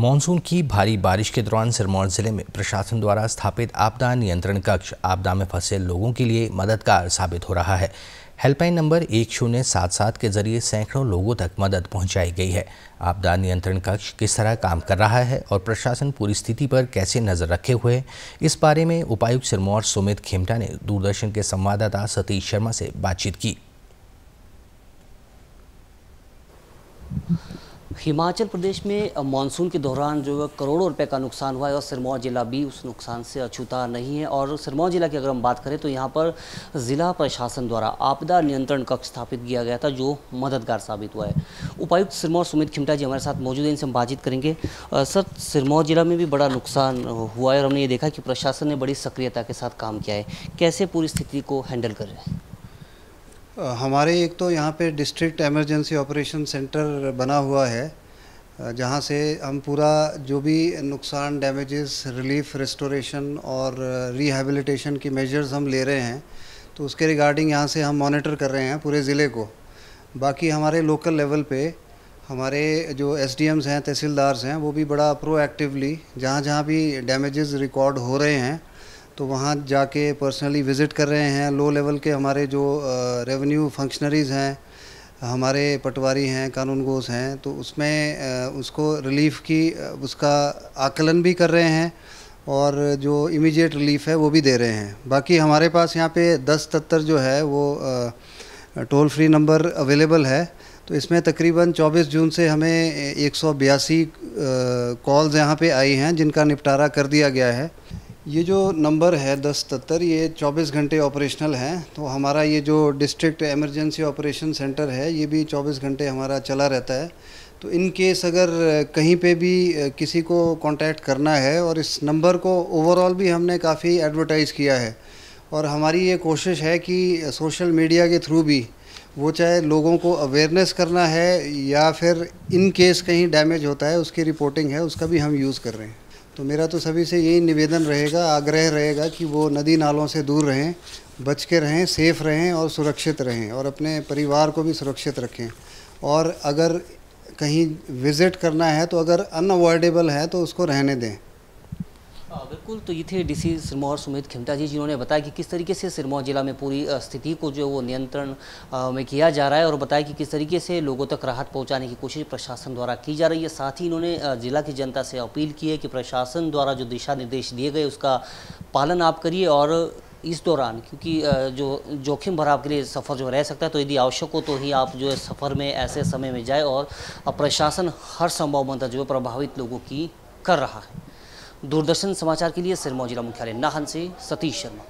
Monsoon की भारी बारिश के दौरान सिरमौर ज़िले में प्रशासन द्वारा स्थापित आपदा नियंत्रण कक्ष आपदा में फंसे लोगों के लिए मददगार साबित हो रहा है। हेल्पलाइन नंबर एक शून्य सात सात के ज़रिए सैकड़ों लोगों तक मदद पहुंचाई गई है। आपदा नियंत्रण कक्ष किस तरह काम कर रहा है और प्रशासन पूरी स्थिति पर कैसे नज़र रखे हुए इस बारे में उपायुक्त सिरमौर सुमित खेमटा ने दूरदर्शन के संवाददाता सतीश शर्मा से बातचीत की। हिमाचल प्रदेश में मानसून के दौरान जो है करोड़ों रुपए का नुकसान हुआ है और सिरमौर ज़िला भी उस नुकसान से अछूता नहीं है। और सिरमौर ज़िला की अगर हम बात करें तो यहाँ पर ज़िला प्रशासन द्वारा आपदा नियंत्रण कक्ष स्थापित किया गया था, जो मददगार साबित हुआ है। उपायुक्त सिरमौर सुमित खिमटा जी हमारे साथ मौजूद हैं, इनसे हम बातचीत करेंगे। सर, सिरमौर ज़िला में भी बड़ा नुकसान हुआ है और हमने ये देखा कि प्रशासन ने बड़ी सक्रियता के साथ काम किया है। कैसे पूरी स्थिति को हैंडल कर रहे हैं? हमारे एक तो यहाँ पे डिस्ट्रिक्ट एमरजेंसी ऑपरेशन सेंटर बना हुआ है जहाँ से हम पूरा जो भी नुकसान डैमेजेस रिलीफ रेस्टोरेशन और रिहेबिलिटेशन की मेजर्स हम ले रहे हैं तो उसके रिगार्डिंग यहाँ से हम मॉनिटर कर रहे हैं पूरे ज़िले को। बाकी हमारे लोकल लेवल पे हमारे जो एस हैं, तहसीलदार्स हैं, वो भी बड़ा प्रोएक्टिवली जहाँ जहाँ भी डैमेजेस रिकॉर्ड हो रहे हैं तो वहाँ जाके पर्सनली विज़िट कर रहे हैं। लो लेवल के हमारे जो रेवेन्यू फंक्शनरीज़ हैं, हमारे पटवारी हैं, कानून गोस हैं तो उसमें उसको रिलीफ की उसका आकलन भी कर रहे हैं और जो इमीडिएट रिलीफ है वो भी दे रहे हैं। बाकी हमारे पास यहाँ पे दस तत्तर जो है वो टोल फ्री नंबर अवेलेबल है। तो इसमें तकरीबन 24 जून से हमें एक सौ बयासी कॉल्स यहाँ पे आई हैं जिनका निपटारा कर दिया गया है। ये जो नंबर है दस सतर ये 24 घंटे ऑपरेशनल हैं तो हमारा ये जो डिस्ट्रिक्ट एमरजेंसी ऑपरेशन सेंटर है, ये भी 24 घंटे हमारा चला रहता है। तो इन केस अगर कहीं पे भी किसी को कांटेक्ट करना है और इस नंबर को ओवरऑल भी हमने काफ़ी एडवर्टाइज़ किया है। और हमारी ये कोशिश है कि सोशल मीडिया के थ्रू भी वो चाहे लोगों को अवेयरनेस करना है या फिर इन केस कहीं डैमेज होता है, उसकी रिपोर्टिंग है, उसका भी हम यूज़ कर रहे हैं। तो मेरा तो सभी से यही निवेदन रहेगा, आग्रह रहेगा कि वो नदी नालों से दूर रहें, बच के रहें सेफ़ रहें और सुरक्षित रहें और अपने परिवार को भी सुरक्षित रखें। और अगर कहीं विज़िट करना है तो अगर अनअवॉइडेबल है तो उसको रहने दें। बिल्कुल तो ये थे डीसी सिरमौर, सुमित खिमटा जी, जिन्होंने बताया कि किस तरीके से सिरमौर जिला में पूरी स्थिति को जो वो नियंत्रण में किया जा रहा है और बताया कि किस तरीके से लोगों तक राहत पहुँचाने की कोशिश प्रशासन द्वारा की जा रही है। साथ ही इन्होंने जिला की जनता से अपील की है कि प्रशासन द्वारा जो दिशा निर्देश दिए गए उसका पालन आप करिए और इस दौरान, क्योंकि जो जोखिम भरा आपके लिए सफ़र जो रह सकता है तो यदि आवश्यक हो तो ही आप जो है सफ़र में ऐसे समय में जाए और प्रशासन हर संभव मदद जो है प्रभावित लोगों की कर रहा है। दूरदर्शन समाचार के लिए सिरमौर जिला मुख्यालय नाहन से सतीश शर्मा।